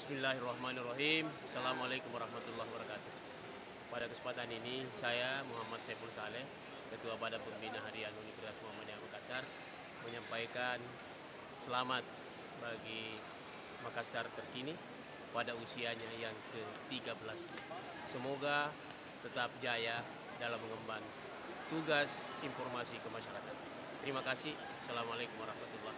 Bismillahirrahmanirrahim. Assalamualaikum warahmatullahi wabarakatuh. Pada kesempatan ini saya Muhammad Saiful Saleh, Ketua Badan Pembina Harian Universitas Muhammadiyah Makassar, menyampaikan selamat bagi Makassar terkini pada usianya yang ke-13. Semoga tetap jaya dalam mengemban tugas informasi ke masyarakat. Terima kasih. Assalamualaikum warahmatullahi wabarakatuh.